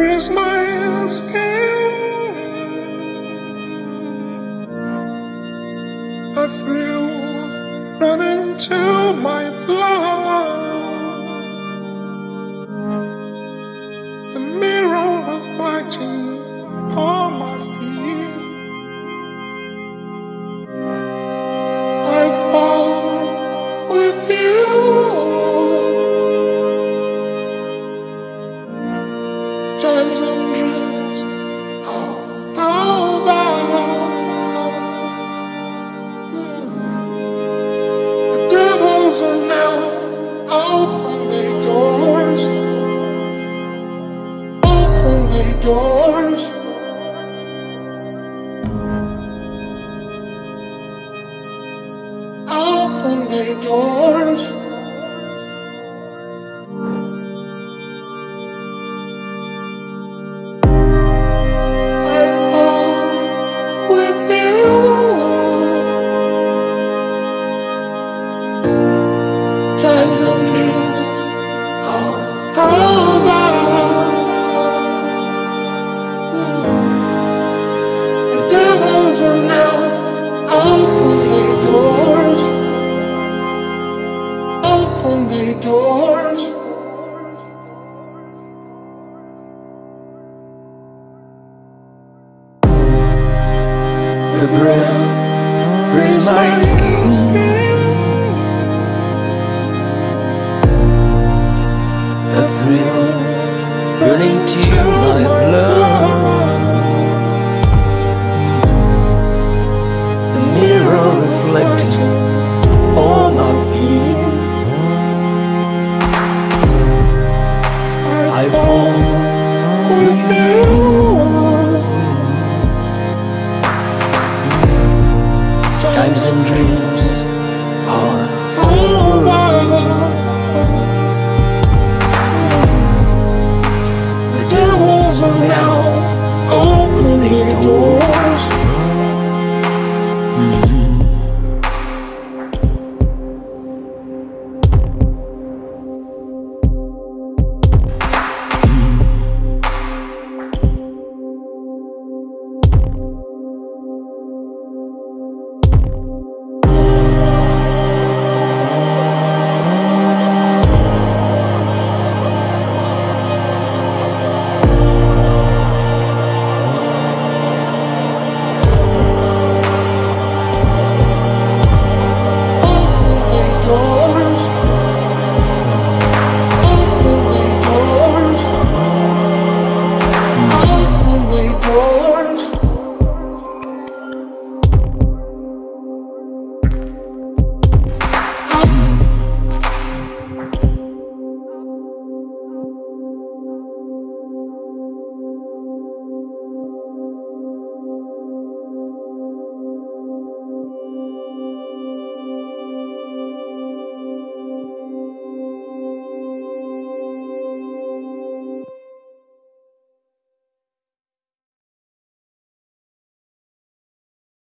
freeze my skin. A thrill running to my blood. Devils are And dreams are over. The devils are now their doors. Their doors. The breath freeze my skin. Times and dreams